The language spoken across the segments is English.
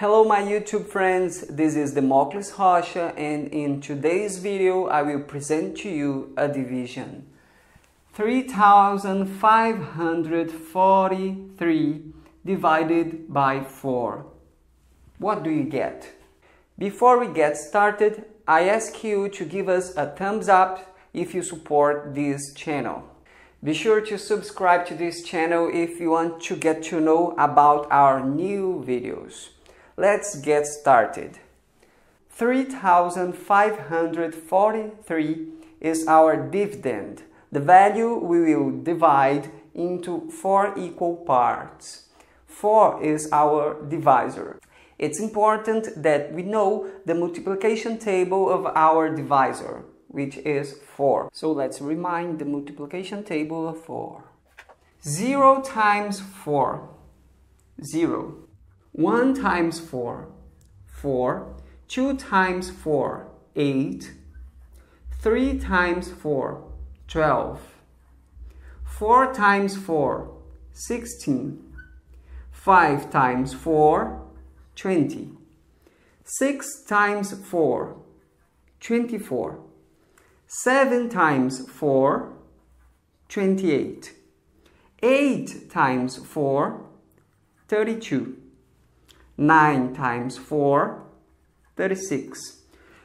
Hello my YouTube friends, this is Demóclis Rocha and in today's video I will present to you a division. 3543 divided by 4. What do you get? Before we get started, I ask you to give us a thumbs up if you support this channel. Be sure to subscribe to this channel if you want to get to know about our new videos. Let's get started. 3543 is our dividend, the value we will divide into four equal parts. 4 is our divisor. It's important that we know the multiplication table of our divisor, which is 4. So let's remind the multiplication table of 4. 0 times 4, 0. 1 times 4, 4. 2 times 4, 8. 3 times 4, 12. 4 times 4, 16. 5 times 4, 20. 6 times 4, 24. 7 times 4, 28. 8 times 4, 32. 9 times 4, 36.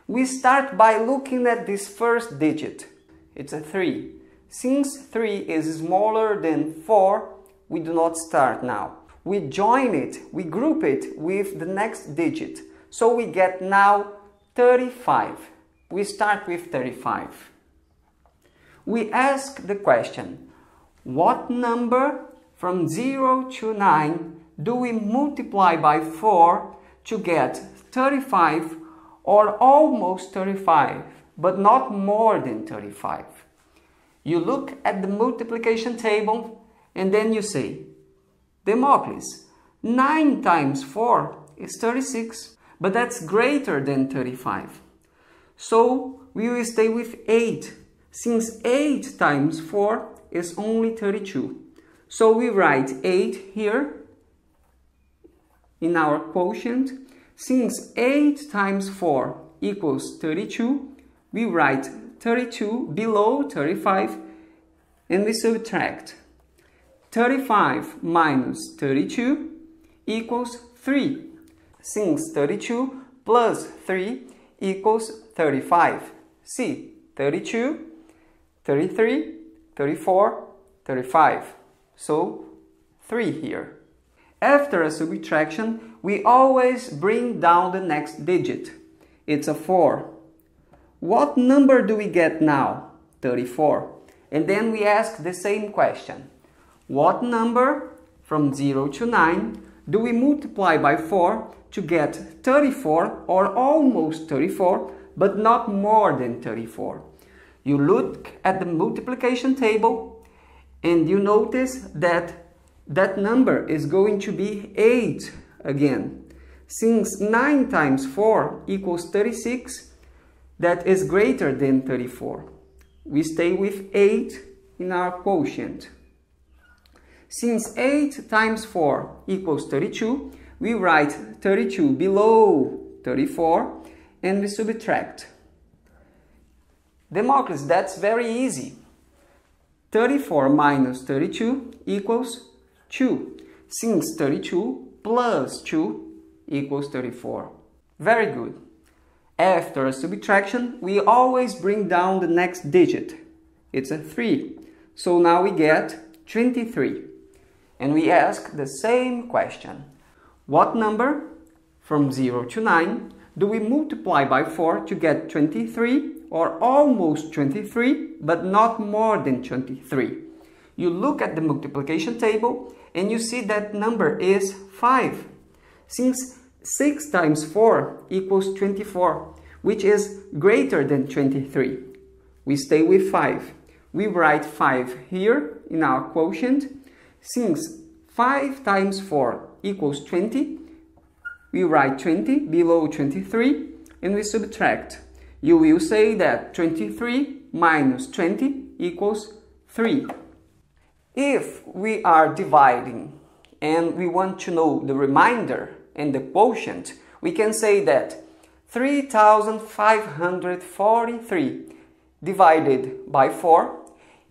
We start by looking at this first digit. It's a 3. Since 3 is smaller than 4, we do not start now. We join it, we group it with the next digit. So we get now 35. We start with 35. We ask the question, what number from 0 to 9 do we multiply by 4 to get 35 or almost 35, but not more than 35? You look at the multiplication table and then you say, Demóclis, 9 times 4 is 36, but that's greater than 35. So we will stay with 8, since 8 times 4 is only 32. So we write 8 here in our quotient. Since 8 times 4 equals 32, we write 32 below 35 and we subtract. 35 minus 32 equals 3. Since 32 plus 3 equals 35. See, 32, 33, 34, 35. So, 3 here. After a subtraction, we always bring down the next digit. It's a 4. What number do we get now? 34. And then we ask the same question. What number from 0 to 9 do we multiply by 4 to get 34 or almost 34 but not more than 34? You look at the multiplication table and you notice that that number is going to be 8 again. Since 9 times 4 equals 36, that is greater than 34. We stay with 8 in our quotient. Since 8 times 4 equals 32, we write 32 below 34 and we subtract. Demóclis, that's very easy. 34 minus 32 equals 2. Since 32 plus 2 equals 34. Very good. After a subtraction, we always bring down the next digit. It's a 3. So now we get 23. And we ask the same question. What number from 0 to 9 do we multiply by 4 to get 23 or almost 23 but not more than 23? You look at the multiplication table and you see that number is 5. Since 6 times 4 equals 24, which is greater than 23, we stay with 5. We write 5 here in our quotient. Since 5 times 4 equals 20, we write 20 below 23 and we subtract. You will say that 23 minus 20 equals 3. If we are dividing and we want to know the remainder, and the quotient, we can say that 3543 divided by 4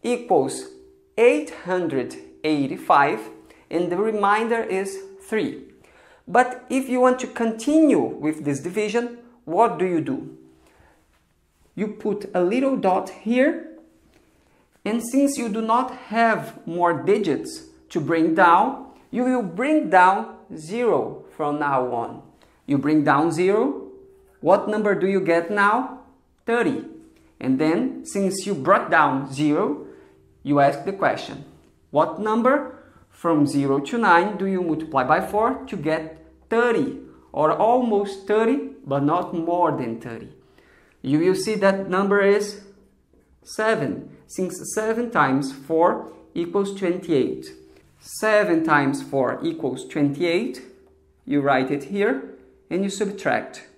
equals 885 and the remainder is 3. But if you want to continue with this division, what do you do? You put a little dot here and since you do not have more digits to bring down, you will bring down 0 from now on. You bring down 0, what number do you get now? 30. And then, since you brought down 0, you ask the question, what number from 0 to 9 do you multiply by 4 to get 30 or almost 30 but not more than 30? You will see that number is 7 since 7 times 4 equals 28. 7 times 4 equals 28. You write it here and you subtract.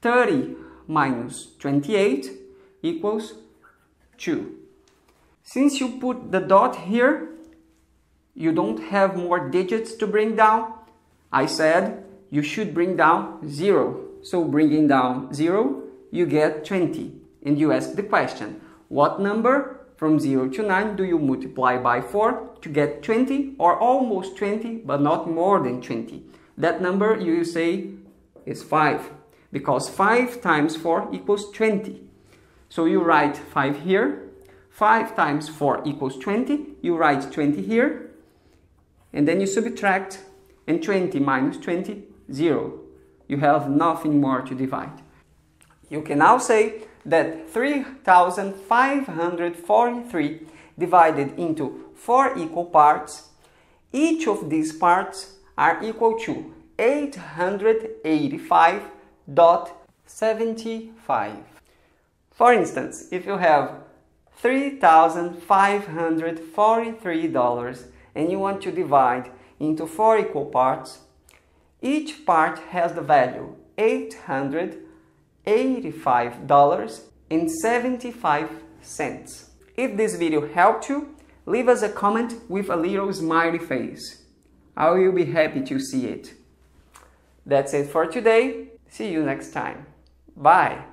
30 minus 28 equals 2. Since you put the dot here, you don't have more digits to bring down. I said you should bring down 0. So bringing down 0, you get 20. And you ask the question, what number from 0 to 9 do you multiply by 4 to get 20 or almost 20 but not more than 20? That number you say is 5 because 5 times 4 equals 20. So you write 5 here 5 times 4 equals 20. You write 20 here. And then you subtract. And 20 minus 20, 0. You have nothing more to divide. You can now say that 3,543 divided into 4 equal parts. Each of these parts are equal to 885.75. For instance, if you have $3,543 and you want to divide into four equal parts, each part has the value $885.75. If this video helped you, leave us a comment with a little smiley face. I will be happy to see it. That's it for today. See you next time. Bye.